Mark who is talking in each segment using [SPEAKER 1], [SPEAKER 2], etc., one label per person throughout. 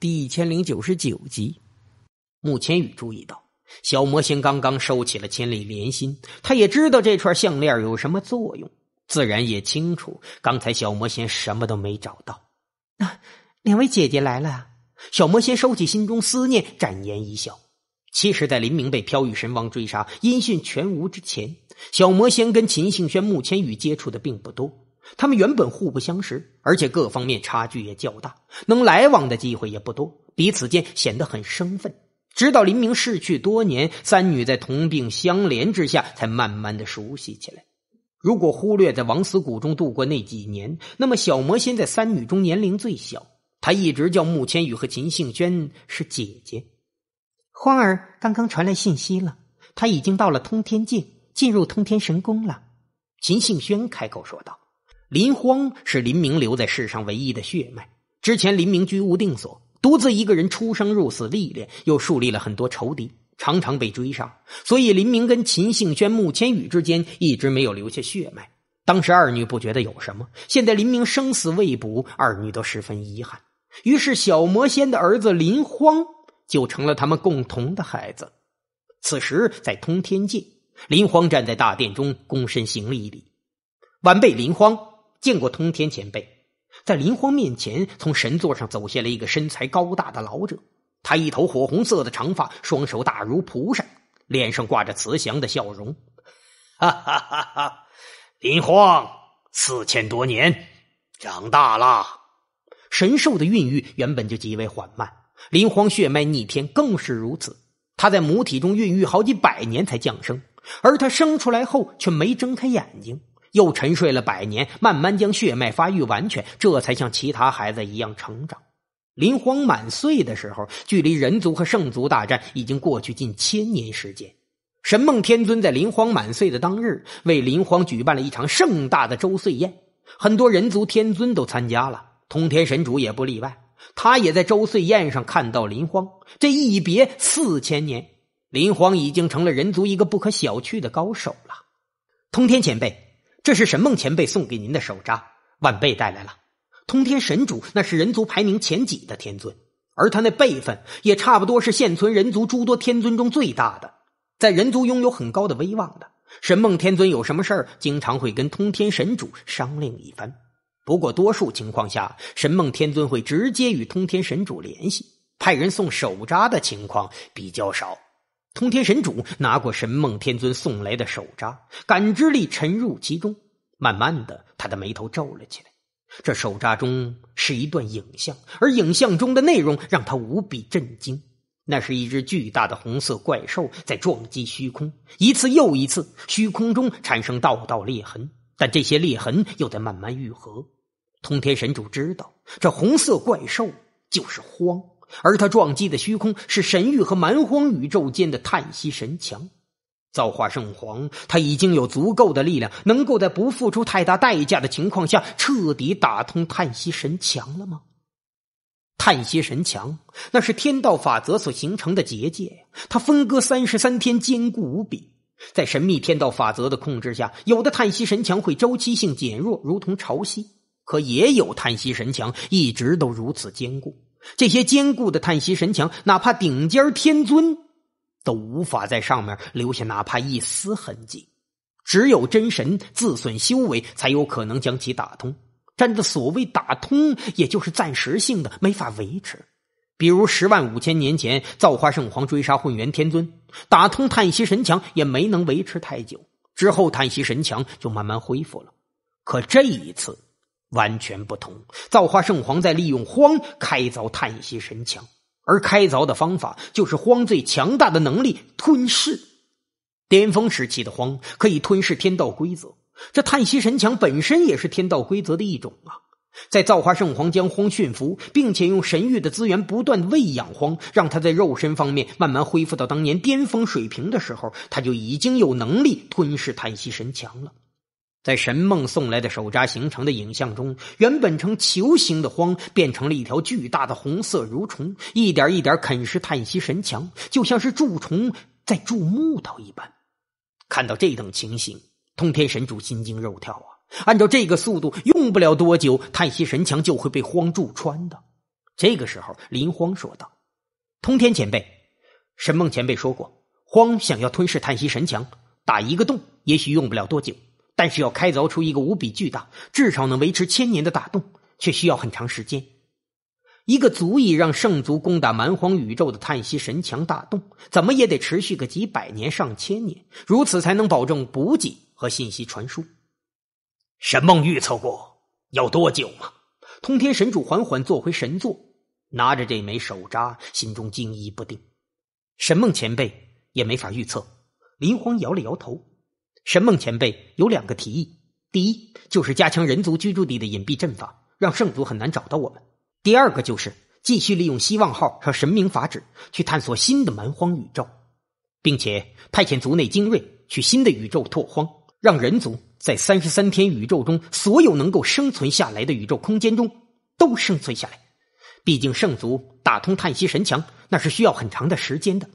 [SPEAKER 1] 第一千零九十九集，穆千羽注意到小魔仙刚刚收起了千里莲心，他也知道这串项链有什么作用，自然也清楚刚才小魔仙什么都没找到。
[SPEAKER 2] 啊，两位姐姐来了。
[SPEAKER 1] 小魔仙收起心中思念，展颜一笑。其实，在林明被飘雨神王追杀、音讯全无之前，小魔仙跟秦杏轩、穆千羽接触的并不多。他们原本互不相识，而且各方面差距也较大，能来往的机会也不多，彼此间显得很生分。直到林明逝去多年，三女在同病相怜之下，才慢慢的熟悉起来。如果忽略在王死谷中度过那几年，那么小魔仙在三女中年龄最小，她一直叫穆千羽和秦杏轩是姐姐。
[SPEAKER 2] 欢儿刚刚传来信息了，他已经到了通天界，进入通天神宫了。
[SPEAKER 1] 秦杏轩开口说道。林荒是林明留在世上唯一的血脉。之前林明居无定所，独自一个人出生入死历练，又树立了很多仇敌，常常被追杀。所以林明跟秦杏轩、穆千羽之间一直没有留下血脉。当时二女不觉得有什么，现在林明生死未卜，二女都十分遗憾。于是小魔仙的儿子林荒就成了他们共同的孩子。此时在通天界，林荒站在大殿中，躬身行了一礼：“晚辈林荒。”见过通天前辈，在林荒面前，从神座上走下来一个身材高大的老者。他一头火红色的长发，双手大如蒲扇，脸上挂着慈祥的笑容。哈哈哈哈！林荒四千多年，长大了。神兽的孕育原本就极为缓慢，林荒血脉逆天更是如此。他在母体中孕育好几百年才降生，而他生出来后却没睁开眼睛。又沉睡了百年，慢慢将血脉发育完全，这才像其他孩子一样成长。林荒满岁的时候，距离人族和圣族大战已经过去近千年时间。神梦天尊在林荒满岁的当日，为林荒举办了一场盛大的周岁宴，很多人族天尊都参加了，通天神主也不例外。他也在周岁宴上看到林荒。这一别四千年，林荒已经成了人族一个不可小觑的高手了。通天前辈。这是神梦前辈送给您的手札，晚辈带来了。通天神主那是人族排名前几的天尊，而他那辈分也差不多是现存人族诸多天尊中最大的，在人族拥有很高的威望的。神梦天尊有什么事儿，经常会跟通天神主商量一番。不过多数情况下，神梦天尊会直接与通天神主联系，派人送手札的情况比较少。通天神主拿过神梦天尊送来的手札，感知力沉入其中。慢慢的，他的眉头皱了起来。这手札中是一段影像，而影像中的内容让他无比震惊。那是一只巨大的红色怪兽在撞击虚空，一次又一次，虚空中产生道道裂痕，但这些裂痕又在慢慢愈合。通天神主知道，这红色怪兽就是荒。而他撞击的虚空是神域和蛮荒宇宙间的叹息神墙，造化圣皇他已经有足够的力量，能够在不付出太大代价的情况下彻底打通叹息神墙了吗？叹息神墙那是天道法则所形成的结界，它分割三十三天，坚固无比。在神秘天道法则的控制下，有的叹息神墙会周期性减弱，如同潮汐；可也有叹息神墙一直都如此坚固。这些坚固的叹息神墙，哪怕顶尖天尊都无法在上面留下哪怕一丝痕迹。只有真神自损修为，才有可能将其打通。但这所谓打通，也就是暂时性的，没法维持。比如十万五千年前，造化圣皇追杀混元天尊，打通叹息神墙也没能维持太久。之后叹息神墙就慢慢恢复了。可这一次。完全不同。造化圣皇在利用荒开凿叹息神墙，而开凿的方法就是荒最强大的能力——吞噬。巅峰时期的荒可以吞噬天道规则，这叹息神墙本身也是天道规则的一种啊。在造化圣皇将荒驯服，并且用神域的资源不断喂养荒，让他在肉身方面慢慢恢复到当年巅峰水平的时候，他就已经有能力吞噬叹息神墙了。在神梦送来的手札形成的影像中，原本呈球形的荒变成了一条巨大的红色蠕虫，一点一点啃食叹息神墙，就像是蛀虫在蛀木头一般。看到这等情形，通天神主心惊肉跳啊！按照这个速度，用不了多久，叹息神墙就会被荒蛀穿的。这个时候，林荒说道：“通天前辈，神梦前辈说过，荒想要吞噬叹息神墙，打一个洞，也许用不了多久，但是要开凿出一个无比巨大、至少能维持千年的大洞，却需要很长时间。一个足以让圣族攻打蛮荒宇宙的叹息神墙大洞，怎么也得持续个几百年、上千年，如此才能保证补给和信息传输。
[SPEAKER 3] 神梦预测过要多久吗？”
[SPEAKER 1] 通天神主缓缓坐回神座。拿着这枚手札，心中惊疑不定。神梦前辈也没法预测。林荒摇了摇头。神梦前辈有两个提议：第一，就是加强人族居住地的隐蔽阵法，让圣族很难找到我们；第二个就是继续利用希望号和神明法旨去探索新的蛮荒宇宙，并且派遣族内精锐去新的宇宙拓荒，让人族在三十三天宇宙中所有能够生存下来的宇宙空间中都生存下来。毕竟圣族打通叹息神墙，那是需要很长的时间的。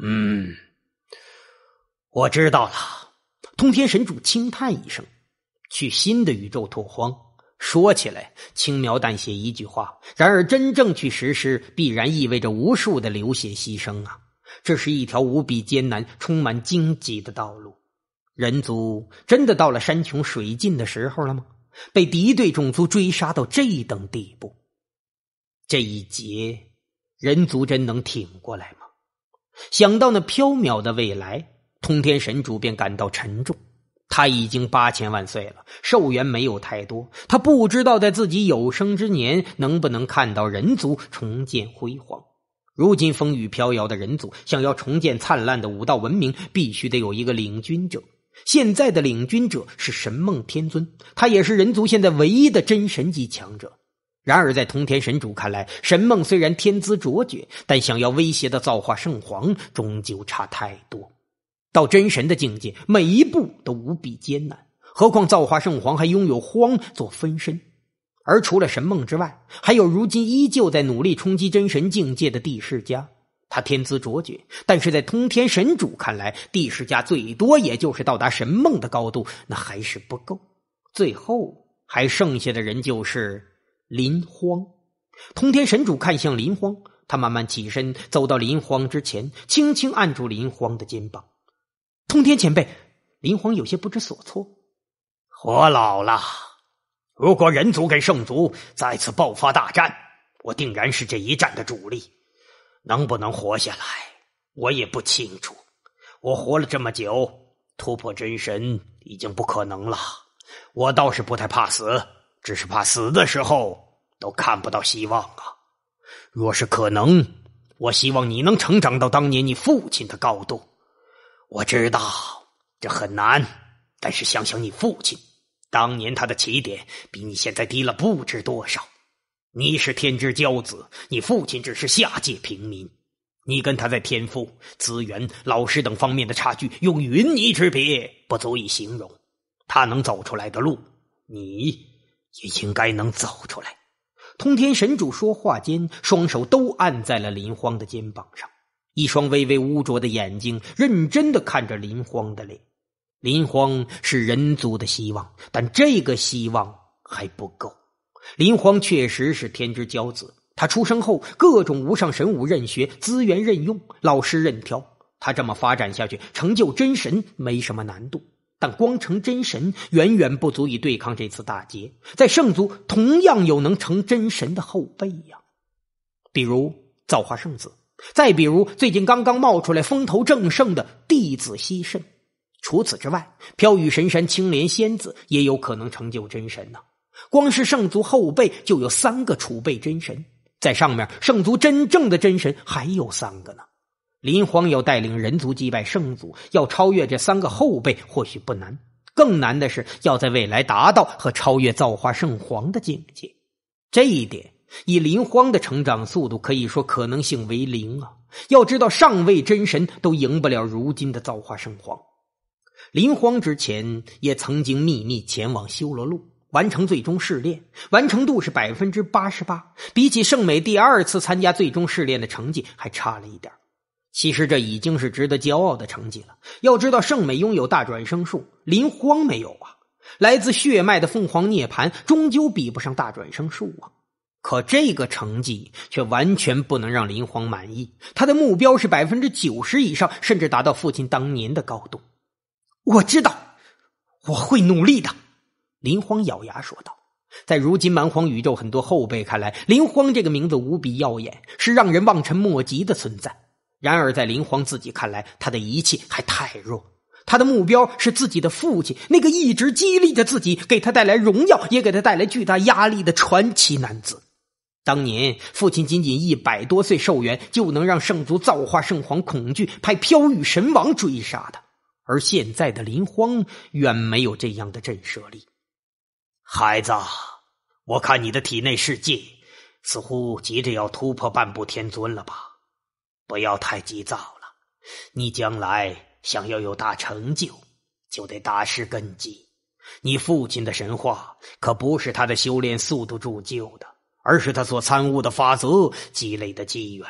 [SPEAKER 3] 嗯，我知道了。
[SPEAKER 1] 通天神主轻叹一声：“去新的宇宙拓荒，说起来轻描淡写一句话，然而真正去实施，必然意味着无数的流血牺牲啊！这是一条无比艰难、充满荆棘的道路。人族真的到了山穷水尽的时候了吗？被敌对种族追杀到这等地步？”这一劫，人族真能挺过来吗？想到那飘渺的未来，通天神主便感到沉重。他已经八千万岁了，寿元没有太多。他不知道在自己有生之年能不能看到人族重建辉煌。如今风雨飘摇的人族，想要重建灿烂的武道文明，必须得有一个领军者。现在的领军者是神梦天尊，他也是人族现在唯一的真神级强者。然而，在通天神主看来，神梦虽然天资卓绝，但想要威胁的造化圣皇终究差太多。到真神的境界，每一步都无比艰难。何况造化圣皇还拥有荒做分身，而除了神梦之外，还有如今依旧在努力冲击真神境界的帝释迦。他天资卓绝，但是在通天神主看来，帝释迦最多也就是到达神梦的高度，那还是不够。最后还剩下的人就是。林荒，通天神主看向林荒，他慢慢起身，走到林荒之前，轻轻按住林荒的肩膀。通天前辈，林荒有些不知所措。
[SPEAKER 3] 我老了，如果人族跟圣族再次爆发大战，我定然是这一战的主力。能不能活下来，我也不清楚。我活了这么久，突破真神已经不可能了。我倒是不太怕死。只是怕死的时候都看不到希望啊！若是可能，我希望你能成长到当年你父亲的高度。我知道这很难，但是想想你父亲，当年他的起点比你现在低了不知多少。你是天之骄子，你父亲只是下界平民，你跟他在天赋、资源、老师等方面的差距，用云泥之别不足以形容。他能走出来的路，你。也应该能走出来。
[SPEAKER 1] 通天神主说话间，双手都按在了林荒的肩膀上，一双微微污浊的眼睛认真的看着林荒的脸。林荒是人族的希望，但这个希望还不够。林荒确实是天之骄子，他出生后各种无上神武任学，资源任用，老师任挑，他这么发展下去，成就真神没什么难度。但光成真神远远不足以对抗这次大劫，在圣族同样有能成真神的后辈呀，比如造化圣子，再比如最近刚刚冒出来风头正盛的弟子西圣。除此之外，飘羽神山青莲仙子也有可能成就真神呢。光是圣族后辈就有三个储备真神，在上面圣族真正的真神还有三个呢。林荒要带领人族击败圣族，要超越这三个后辈或许不难，更难的是要在未来达到和超越造化圣皇的境界。这一点以林荒的成长速度，可以说可能性为零啊！要知道，上位真神都赢不了如今的造化圣皇。林荒之前也曾经秘密前往修罗路，完成最终试炼，完成度是百分之八十八，比起圣美第二次参加最终试炼的成绩还差了一点。其实这已经是值得骄傲的成绩了。要知道，圣美拥有大转生术，林荒没有啊。来自血脉的凤凰涅槃终究比不上大转生术啊。可这个成绩却完全不能让林荒满意。他的目标是百分之九十以上，甚至达到父亲当年的高度。
[SPEAKER 2] 我知道，我会努力的。
[SPEAKER 1] 林荒咬牙说道。在如今蛮荒宇宙很多后辈看来，林荒这个名字无比耀眼，是让人望尘莫及的存在。然而在林荒自己看来，他的一切还太弱。他的目标是自己的父亲，那个一直激励着自己、给他带来荣耀，也给他带来巨大压力的传奇男子。当年父亲仅仅一百多岁寿元，就能让圣族造化圣皇恐惧，派飘羽神王追杀他。而现在的林荒远没有这样的震慑力。
[SPEAKER 3] 孩子，我看你的体内世界似乎急着要突破半步天尊了吧？不要太急躁了，你将来。想要有大成就，就得大施根基。你父亲的神话可不是他的修炼速度铸就的，而是他所参悟的法则积累的机缘，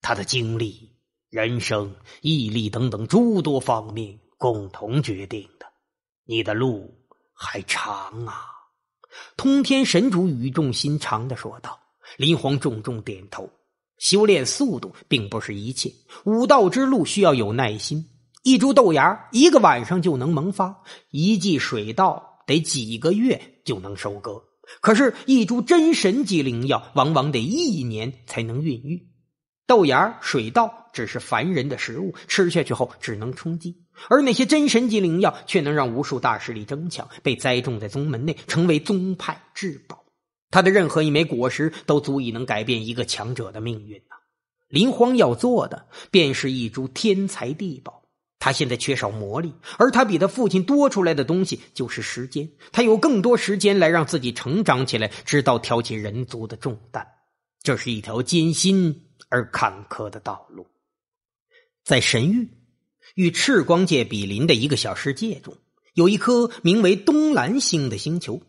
[SPEAKER 3] 他的经历、人生、毅力等等诸多方面共同决定的。你的路还长啊！
[SPEAKER 1] 通天神主语重心长的说道。林皇重重点头。修炼速度并不是一切，武道之路需要有耐心。一株豆芽一个晚上就能萌发，一季水稻得几个月就能收割。可是，一株真神级灵药往往得一年才能孕育。豆芽、水稻只是凡人的食物，吃下去后只能充饥；而那些真神级灵药却能让无数大势力争抢，被栽种在宗门内，成为宗派至宝。他的任何一枚果实都足以能改变一个强者的命运呐！林荒要做的，便是一株天才地宝。他现在缺少魔力，而他比他父亲多出来的东西就是时间。他有更多时间来让自己成长起来，直到挑起人族的重担。这是一条艰辛而坎坷的道路。在神域与赤光界比邻的一个小世界中，有一颗名为东蓝星的星球。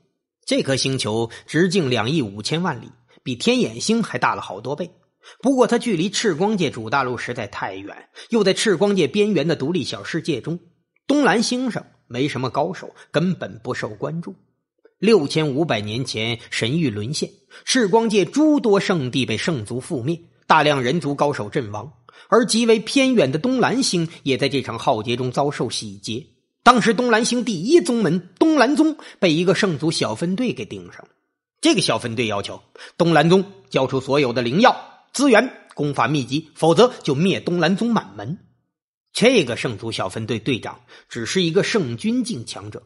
[SPEAKER 1] 这颗星球直径两亿五千万里，比天眼星还大了好多倍。不过，它距离赤光界主大陆实在太远，又在赤光界边缘的独立小世界中，东蓝星上没什么高手，根本不受关注。六千五百年前，神域沦陷，赤光界诸多圣地被圣族覆灭，大量人族高手阵亡，而极为偏远的东蓝星也在这场浩劫中遭受洗劫。当时，东蓝星第一宗门东蓝宗被一个圣族小分队给盯上了。这个小分队要求东蓝宗交出所有的灵药。资源、功法秘籍，否则就灭东兰宗满门。这个圣族小分队队长只是一个圣君境强者，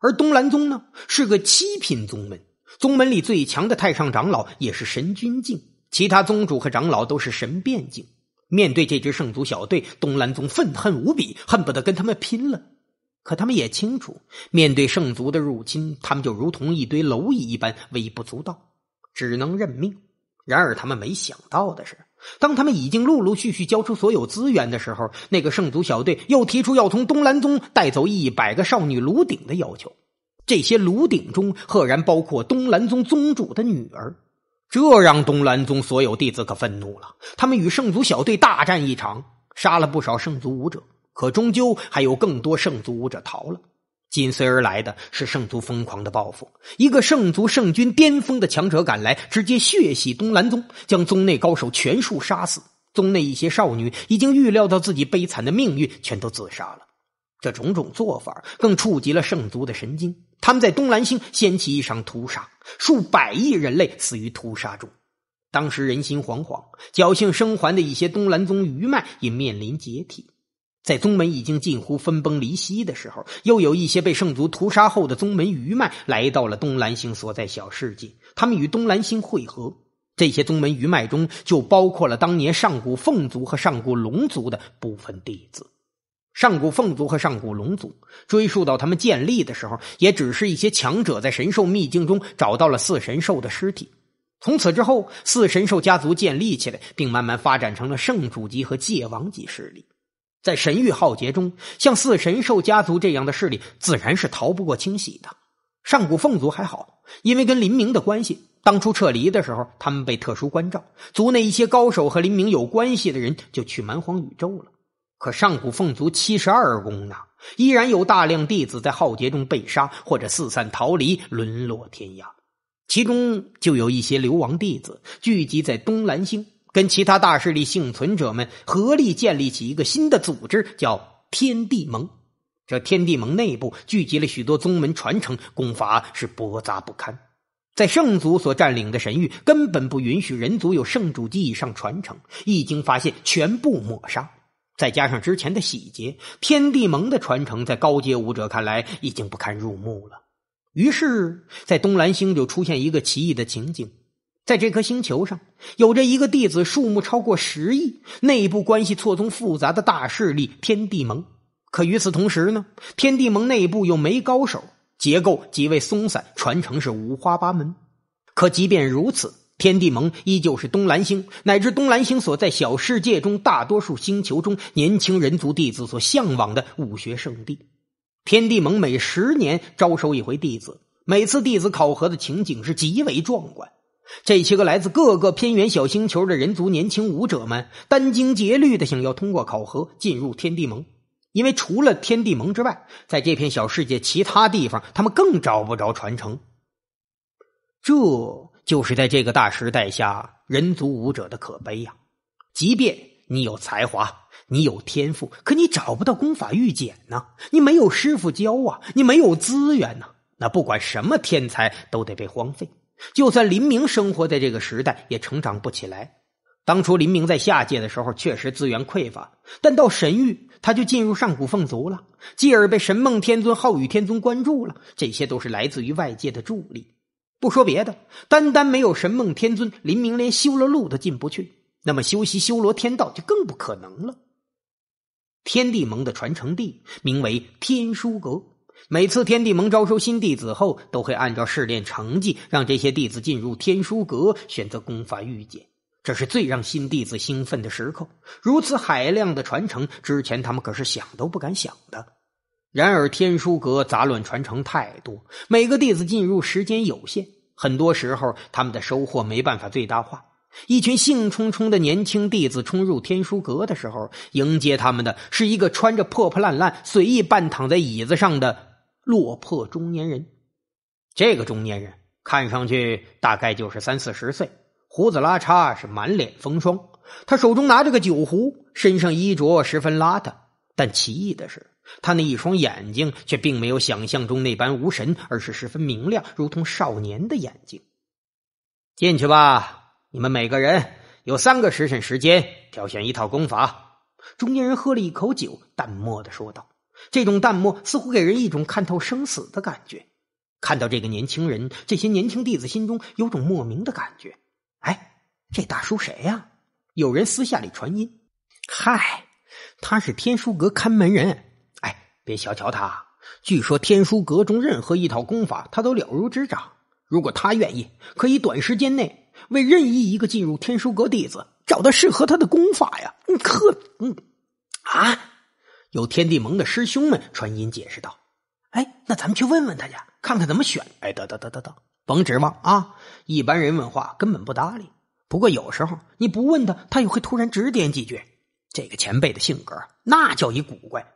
[SPEAKER 1] 而东兰宗呢是个七品宗门，宗门里最强的太上长老也是神君境，其他宗主和长老都是神变境。面对这支圣族小队，东兰宗愤恨无比，恨不得跟他们拼了。可他们也清楚，面对圣族的入侵，他们就如同一堆蝼蚁一般微不足道，只能认命。然而，他们没想到的是，当他们已经陆陆续续交出所有资源的时候，那个圣族小队又提出要从东兰宗带走一百个少女炉鼎的要求。这些炉鼎中，赫然包括东兰宗宗主的女儿。这让东兰宗所有弟子可愤怒了。他们与圣族小队大战一场，杀了不少圣族武者，可终究还有更多圣族武者逃了。紧随而来的是圣族疯狂的报复。一个圣族圣君巅峰的强者赶来，直接血洗东兰宗，将宗内高手全数杀死。宗内一些少女已经预料到自己悲惨的命运，全都自杀了。这种种做法更触及了圣族的神经。他们在东兰星掀起一场屠杀，数百亿人类死于屠杀中。当时人心惶惶，侥幸生还的一些东兰宗余脉也面临解体。在宗门已经近乎分崩离析的时候，又有一些被圣族屠杀后的宗门余脉来到了东蓝星所在小世界。他们与东蓝星汇合，这些宗门余脉中就包括了当年上古凤族和上古龙族的部分弟子。上古凤族和上古龙族追溯到他们建立的时候，也只是一些强者在神兽秘境中找到了四神兽的尸体。从此之后，四神兽家族建立起来，并慢慢发展成了圣主级和界王级势力。在神域浩劫中，像四神兽家族这样的势力，自然是逃不过清洗的。上古凤族还好，因为跟林明的关系，当初撤离的时候，他们被特殊关照，族内一些高手和林明有关系的人就去蛮荒宇宙了。可上古凤族七十二宫呢，依然有大量弟子在浩劫中被杀，或者四散逃离，沦落天涯。其中就有一些流亡弟子聚集在东兰星，跟其他大势力幸存者们合力建立起一个新的组织，叫天地盟。这天地盟内部聚集了许多宗门传承，功法是驳杂不堪。在圣族所占领的神域，根本不允许人族有圣主级以上传承，一经发现全部抹杀。再加上之前的洗劫，天地盟的传承在高阶武者看来已经不堪入目了。于是，在东蓝星就出现一个奇异的情景：在这颗星球上，有着一个弟子数目超过十亿、内部关系错综复杂的大势力——天地盟。可与此同时呢，天地盟内部又没高手，结构极为松散，传承是五花八门。可即便如此，天地盟依旧是东蓝星乃至东蓝星所在小世界中大多数星球中年轻人族弟子所向往的武学圣地。天地盟每十年招收一回弟子，每次弟子考核的情景是极为壮观。这些个来自各个偏远小星球的人族年轻武者们，殚精竭虑的想要通过考核进入天地盟。因为除了天地盟之外，在这片小世界其他地方，他们更找不着传承。这就是在这个大时代下人族武者的可悲呀！即便你有才华，你有天赋，可你找不到功法御简呢，你没有师傅教啊，你没有资源呢，那不管什么天才都得被荒废。就算林明生活在这个时代，也成长不起来。当初林明在下界的时候，确实资源匮乏，但到神域。他就进入上古凤族了，继而被神梦天尊、浩宇天尊关注了。这些都是来自于外界的助力。不说别的，单单没有神梦天尊，林明连修罗路都进不去，那么修习修罗天道就更不可能了。天地盟的传承地名为天书阁，每次天地盟招收新弟子后，都会按照试炼成绩，让这些弟子进入天书阁，选择功法御剑。这是最让新弟子兴奋的时刻。如此海量的传承，之前他们可是想都不敢想的。然而天书阁杂乱传承太多，每个弟子进入时间有限，很多时候他们的收获没办法最大化。一群兴冲冲的年轻弟子冲入天书阁的时候，迎接他们的是一个穿着破破烂烂、随意半躺在椅子上的落魄中年人。这个中年人看上去大概就是三四十岁。胡子拉碴，是满脸风霜。他手中拿着个酒壶，身上衣着十分邋遢。但奇异的是，他那一双眼睛却并没有想象中那般无神，而是十分明亮，如同少年的眼睛。进去吧，你们每个人有三个时辰时间挑选一套功法。中年人喝了一口酒，淡漠的说道：“这种淡漠似乎给人一种看透生死的感觉。”看到这个年轻人，这些年轻弟子心中有种莫名的感觉。哎，这大叔谁呀？有人私下里传音：“嗨，他是天书阁看门人。哎，别小瞧他，据说天书阁中任何一套功法，他都了如指掌。如果他愿意，可以短时间内为任意一个进入天书阁弟子找到适合他的功法呀。”嗯，呵，嗯，啊，有天地盟的师兄们传音解释道：“哎，那咱们去问问他去，看看怎么选。”哎，得得得得得。甭指望啊！一般人问话根本不搭理。不过有时候你不问他，他也会突然指点几句。这个前辈的性格那叫一古怪。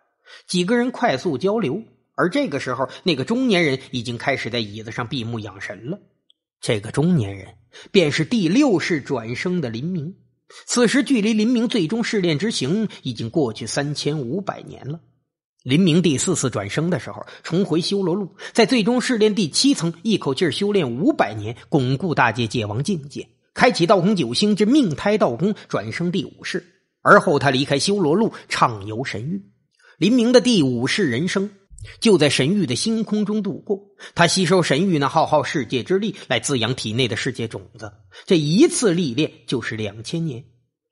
[SPEAKER 1] 几个人快速交流，而这个时候，那个中年人已经开始在椅子上闭目养神了。这个中年人便是第六世转生的林明。此时距离林明最终试炼之行已经过去三千五百年了。林明第四次转生的时候，重回修罗路，在最终试炼第七层，一口气修炼五百年，巩固大界界王境界，开启道空九星之命胎道宫，转生第五世。而后他离开修罗路，畅游神域。林明的第五世人生就在神域的星空中度过。他吸收神域那浩浩世界之力，来滋养体内的世界种子。这一次历练就是两千年。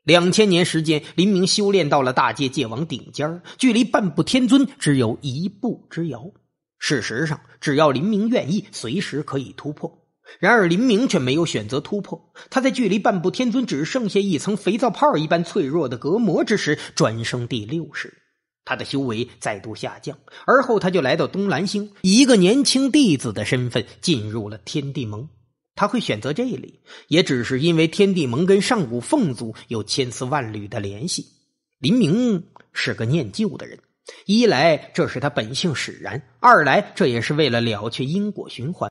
[SPEAKER 1] 两千年时间，林明修炼到了大界界王顶尖距离半步天尊只有一步之遥。事实上，只要林明愿意，随时可以突破。然而，林明却没有选择突破。他在距离半步天尊只剩下一层肥皂泡一般脆弱的隔膜之时，转生第六世，他的修为再度下降。而后，他就来到东兰星，以一个年轻弟子的身份进入了天地盟。他会选择这里，也只是因为天地盟跟上古凤族有千丝万缕的联系。林明是个念旧的人，一来这是他本性使然，二来这也是为了了却因果循环。